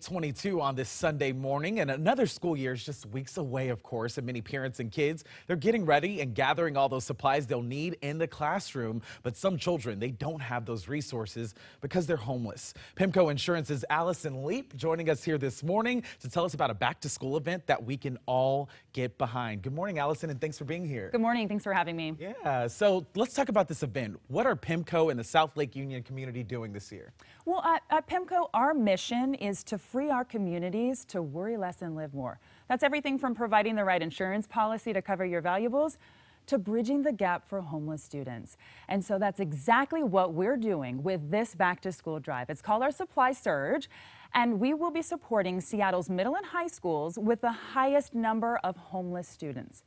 822 on this Sunday morning, and another school year is just weeks away, of course. And many parents and kids, they're getting ready and gathering all those supplies they'll need in the classroom. But some children, they don't have those resources because they're homeless. PEMCO Insurance's Allison Leep joining us here this morning to tell us about a back to school event that we can all get behind. Good morning, Allison, and thanks for being here. Good morning. Thanks for having me. Yeah, so let's talk about this event. What are PEMCO and the South Lake Union community doing this year? Well, at, at PEMCO, our mission is to free our communities to worry less and live more. That's everything from providing the right insurance policy to cover your valuables to bridging the gap for homeless students. And so that's exactly what we're doing with this back to school drive. It's called our Supply Surge, and we will be supporting Seattle's middle and high schools with the highest number of homeless students.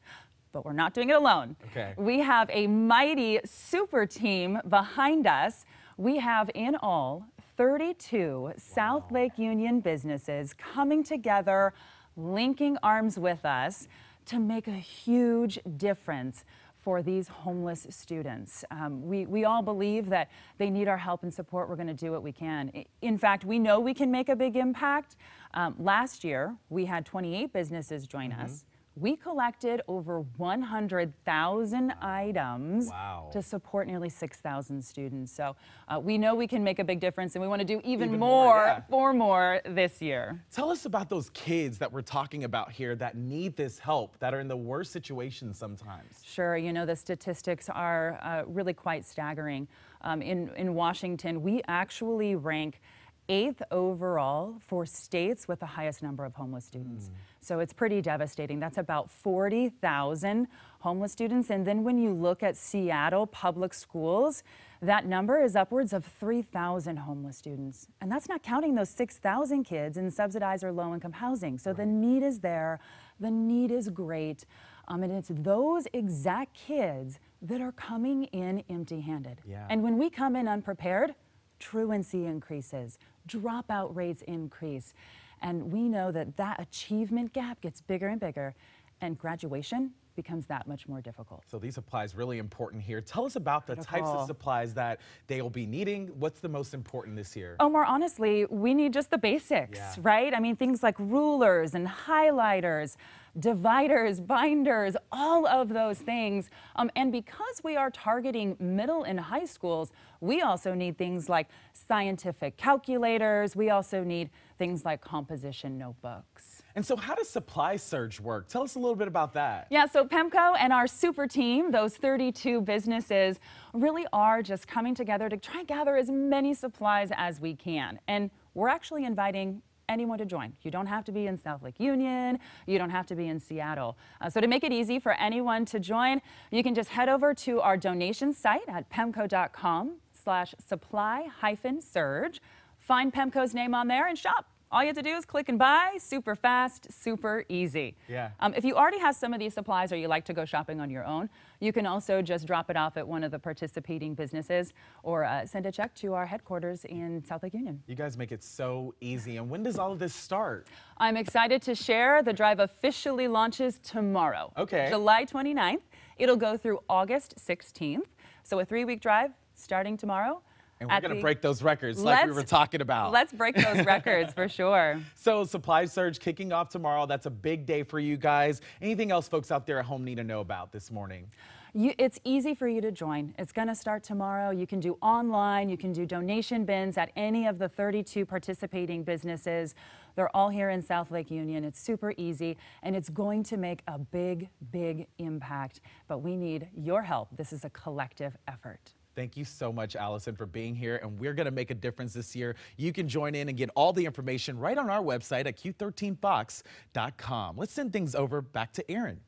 But we're not doing it alone. Okay. We have a mighty super team behind us. We have in all 32 South Lake Union businesses coming together, linking arms with us to make a huge difference for these homeless students. Um, we, we all believe that they need our help and support. We're going to do what we can. In fact, we know we can make a big impact. Um, last year, we had 28 businesses join mm -hmm. us we collected over 100,000 items wow. to support nearly 6,000 students. So uh, we know we can make a big difference and we want to do even, even more, more yeah. for more this year. Tell us about those kids that we're talking about here that need this help, that are in the worst situations sometimes. Sure, you know, the statistics are uh, really quite staggering. Um, in, in Washington, we actually rank eighth overall for states with the highest number of homeless students. Mm. So it's pretty devastating. That's about 40,000 homeless students. And then when you look at Seattle public schools, that number is upwards of 3,000 homeless students. And that's not counting those 6,000 kids in subsidized or low income housing. So right. the need is there, the need is great. Um, and it's those exact kids that are coming in empty handed. Yeah. And when we come in unprepared, truancy increases, dropout rates increase. And we know that that achievement gap gets bigger and bigger, and graduation becomes that much more difficult. So these supplies really important here. Tell us about the types of supplies that they will be needing. What's the most important this year? Oh, more honestly, we need just the basics, yeah. right? I mean, things like rulers and highlighters, dividers, binders, all of those things. Um, and because we are targeting middle and high schools, we also need things like scientific calculators. We also need things like composition notebooks. And so how does Supply Surge work? Tell us a little bit about that. Yeah, so PEMCO and our super team, those 32 businesses, really are just coming together to try and gather as many supplies as we can. And we're actually inviting anyone to join. You don't have to be in South Lake Union. You don't have to be in Seattle. Uh, so to make it easy for anyone to join, you can just head over to our donation site at pemco.com slash supply hyphen surge. Find PEMCO's name on there and shop. All you have to do is click and buy, super fast, super easy. Yeah. Um, if you already have some of these supplies or you like to go shopping on your own, you can also just drop it off at one of the participating businesses or uh, send a check to our headquarters in South Lake Union. You guys make it so easy. And when does all of this start? I'm excited to share the drive officially launches tomorrow. Okay. July 29th. It'll go through August 16th. So a three-week drive starting tomorrow. And we're going to break those records like we were talking about. Let's break those records for sure. So Supply Surge kicking off tomorrow. That's a big day for you guys. Anything else folks out there at home need to know about this morning? You, it's easy for you to join. It's going to start tomorrow. You can do online. You can do donation bins at any of the 32 participating businesses. They're all here in South Lake Union. It's super easy, and it's going to make a big, big impact. But we need your help. This is a collective effort. Thank you so much, Allison, for being here. And we're going to make a difference this year. You can join in and get all the information right on our website at q13fox.com. Let's send things over back to Aaron.